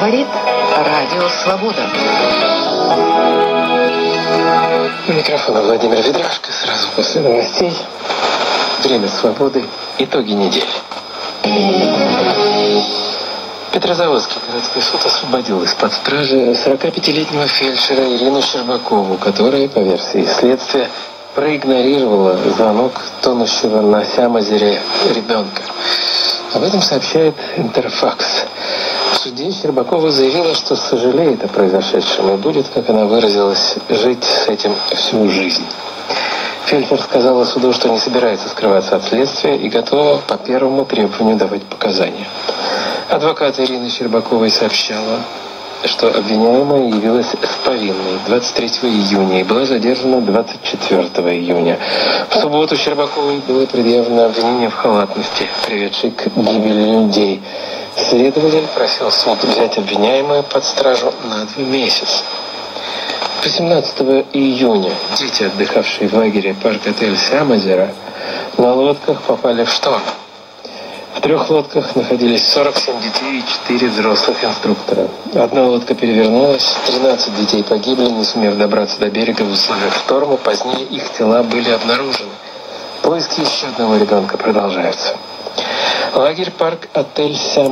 Говорит Радио Свобода. У микрофона Владимир Ведрашко. Сразу после новостей. Время свободы. Итоги недели. Петрозаводский городской суд освободил из-под стражи 45-летнего фельдшера Ирину Щербакову, которая, по версии следствия, проигнорировала звонок тонущего на Сямозере ребенка. Об этом сообщает Интерфакс. Суде Щербакова заявила, что сожалеет о произошедшем и будет, как она выразилась, жить с этим всю жизнь. Фельдшер сказала суду, что не собирается скрываться от следствия и готова по первому требованию давать показания. Адвокат Ирины Щербаковой сообщала, что обвиняемая явилась с повинной 23 июня и была задержана 24 июня. В субботу Щербаковой было предъявлено обвинение в халатности, приведшей к гибели людей. Следователь просил суд взять обвиняемую под стражу на два месяца. 18 июня дети, отдыхавшие в лагере парк-отель Сямозера, на лодках попали в шторм. В трех лодках находились 47 детей и 4 взрослых инструктора. Одна лодка перевернулась, 13 детей погибли, не сумев добраться до берега в условиях шторма. Позднее их тела были обнаружены. Поиски еще одного ребенка продолжаются. Лагерь парк отель Сям